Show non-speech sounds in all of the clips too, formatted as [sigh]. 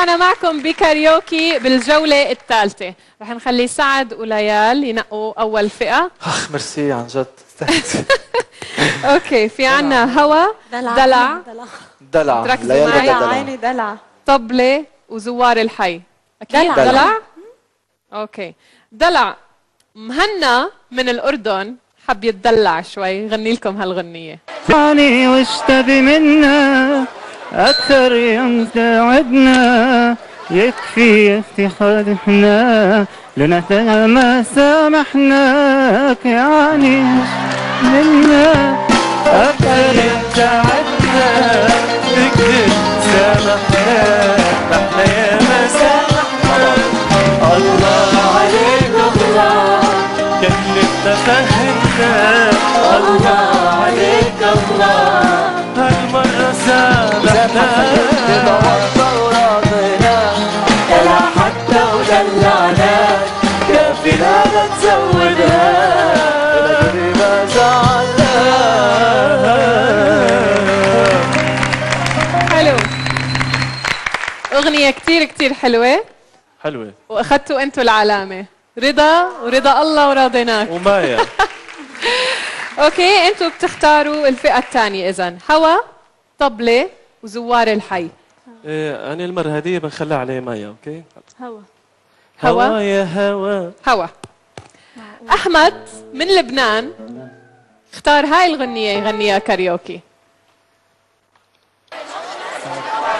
ورجعنا معكم بكاريوكي بالجولة الثالثة. رح نخلي سعد وليال ينقوا أول فئة. أخ ميرسي عن جد. [laughs] okay في عنا هوا. دلع. دلع. دلع. ليال معي. دلع دلع. عيني دلع. طبلة وزوار الحي. أكيد. دلع. دلع, دلع. okay. دلع. مهنا من الأردن. حب يتدلع شوي. غني لكم هالغنية. يعني وش تبي منا أكثر يوم تعبنا يكفي اتخاذنا لنا ما سامحناك يعني منا أكثر يوم تعبنا يكفي سامحناك إحنا يا ما سامحنا الله عليك الله الله عليك الله. سامحنا دلع حتى ودلعنا كافي لا تزودها ما حلو أغنية كتير كتير حلوة. حلوة. وأخذتوا أنتوا العلامة. رضا ورضا الله وراضيناك. ومايا. [laughs] okay أنتوا بتختاروا الفئة الثانية إذا هوا طبلة وزوار الحي. إيه أنا المرة هدية بنخليها عليه مايا okay؟ هوا. هوا. يا هوا. هوا. أحمد من لبنان. اختار هاي الغنية يغنيها كاريوكي.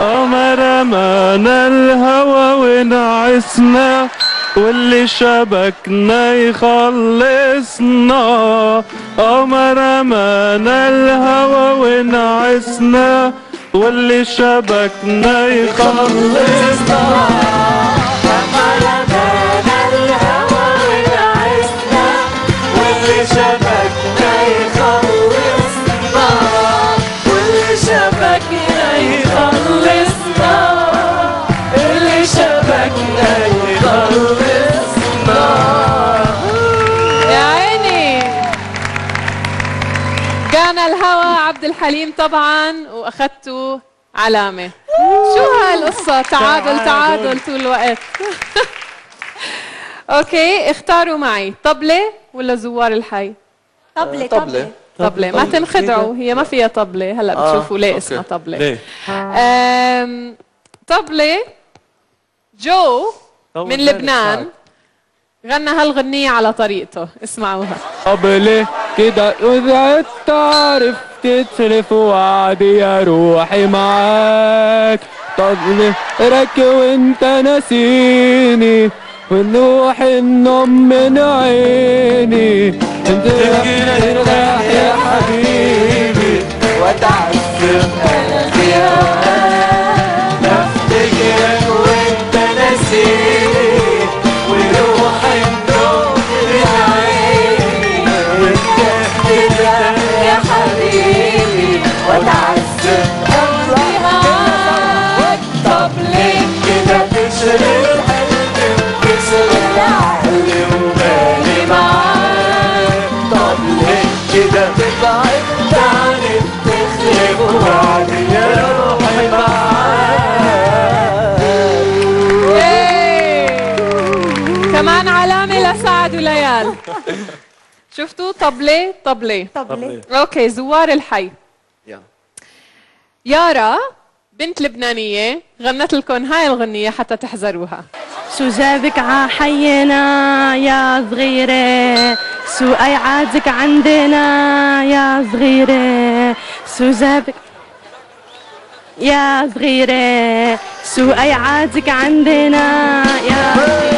قمر مانا الهوى ونعسنا واللي شبكنا يخلصنا. قمر مانا الهوى ونعسنا واللي شبكنا يخلصنا الحليم طبعا واخذتوا علامة. شو هالقصة؟ تعادل تعادل. طول الوقت. [laughs] أوكي اختاروا معي. طبلة ولا زوار الحي؟ طبلة طبلة. طبلة. طبلة. ما تنخدعوا هي ما فيها طبلة. هلا آه، بتشوفوا ليه. اسمها طبلة. ليه؟ طبلة جو من لبنان. غنى هالغنية على طريقته. اسمعوها. قبل كده إذا تعرف تتلف وعدي يا روحي معاك طب رك وانت نسيني ونروح النوم من عيني. انت راح يا حبيبي. كمان علامة لسعد وليال. شفتوا طبلة؟ طبلة. طبلة. أوكي زوار الحي. يلا. يارا بنت لبنانية غنت لكم هاي الغنية حتى تحذروها. شو جابك ع حينا يا صغيرة؟ شو أي عادك عندنا يا صغيرة؟ شو جابك يا صغيرة؟ شو أي عادك عندنا يا صغيرة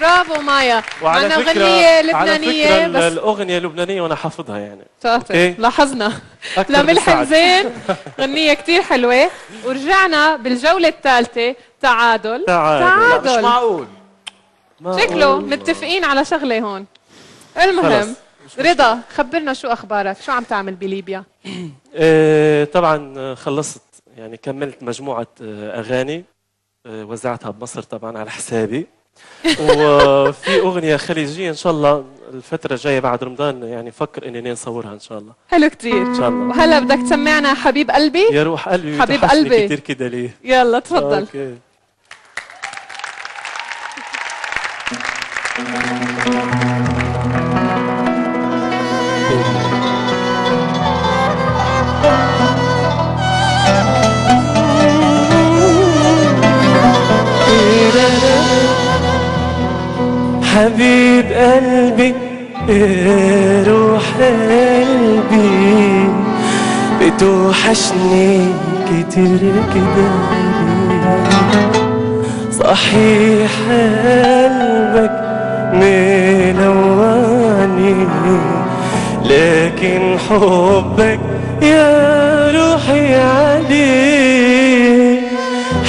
برافو مايا. وعلى فكرة غنية على لبنانية فكرة بس الأغنية اللبنانية وأنا حافظها يعني. شاطر. أوكي. لاحظنا. أكتر لملحم. زين. [laughs] غنية كتير حلوة. ورجعنا بالجولة الثالثة. تعادل. تعادل. لا مش تعادل معقول. شكله متفقين على شغلة هون. المهم رضا خبرنا شو أخبارك؟ شو عم تعمل بليبيا؟ [clears throat] آه، طبعا خلصت يعني كملت مجموعة آه، أغاني آه، وزعتها بمصر طبعا على حسابي. وفي أغنية خليجية إن شاء الله الفترة الجاية بعد رمضان يعني فكر إني نصورها إن شاء الله. حلو كتير. إن شاء الله. وهلا بدك تسمعنا حبيب قلبي؟ يا روح قلبي حبيب قلبي. كتير كده ليه. يلا تفضل. أوكي. حبيب قلبي روح قلبي. بتوحشني كتير كده. صحيح قلبك ملواني لكن حبك يا روحي عليه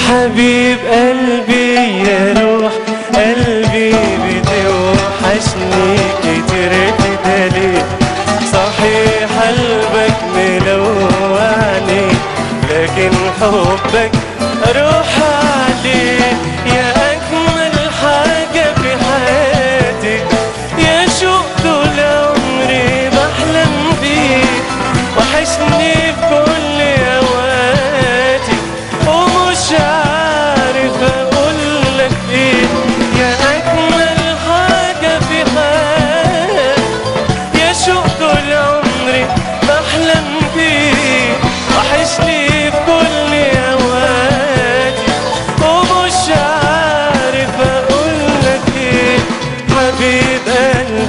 حبيب قلبي يا روح لكن حبك روح عليه يا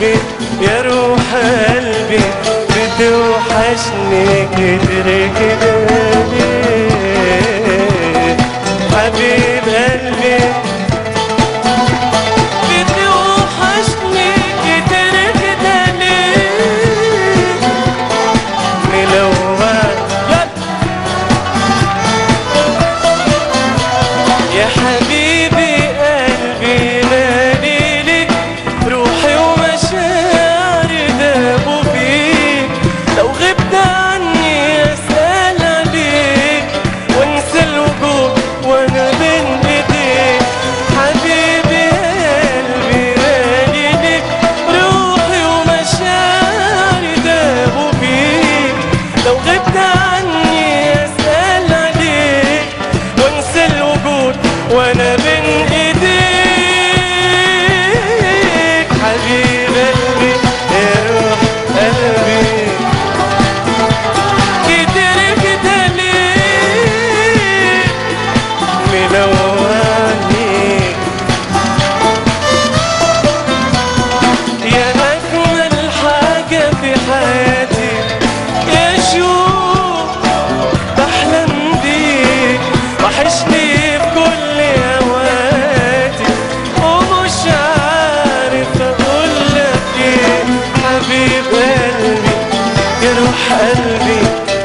قلبي يا روح قلبي بتوحشني كده حبيب قلبي يا روح قلبي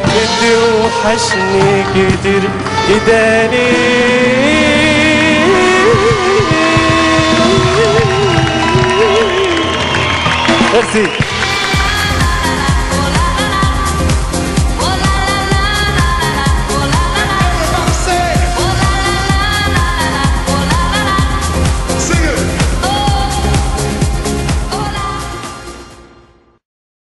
بدي وحشني كتير. gideni Merci.